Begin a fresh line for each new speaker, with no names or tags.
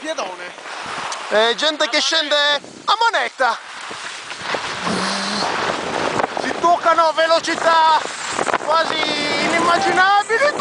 piedone.
Eh, gente che scende a manetta. Si toccano a velocità quasi inimmaginabili.